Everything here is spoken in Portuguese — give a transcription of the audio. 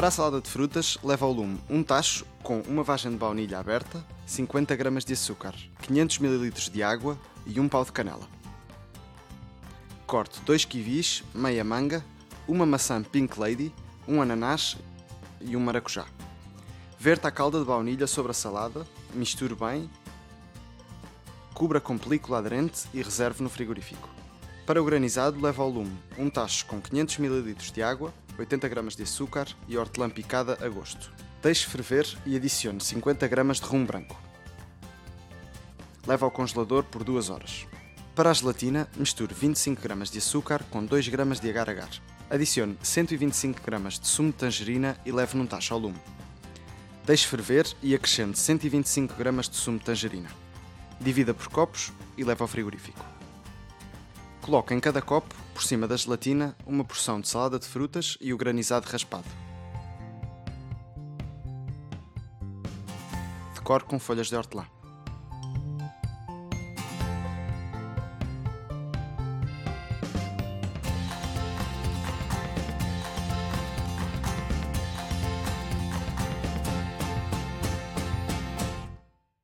Para a salada de frutas, leva ao lume um tacho com uma vagem de baunilha aberta, 50 gramas de açúcar, 500 ml de água e um pau de canela. Corte 2 kiwis, meia manga, uma maçã Pink Lady, um ananás e um maracujá. Verta a calda de baunilha sobre a salada, misture bem, cubra com película aderente e reserve no frigorífico. Para o granizado, leva ao lume um tacho com 500 ml de água, 80 gramas de açúcar e hortelã picada a gosto. Deixe ferver e adicione 50 gramas de rum branco. Leve ao congelador por 2 horas. Para a gelatina, misture 25 gramas de açúcar com 2 gramas de agar-agar. Adicione 125 gramas de sumo de tangerina e leve num tacho ao lume. Deixe ferver e acrescente 125 gramas de sumo de tangerina. Divida por copos e leve ao frigorífico. Coloque em cada copo, por cima da gelatina, uma porção de salada de frutas e o granizado raspado. Decore com folhas de hortelã.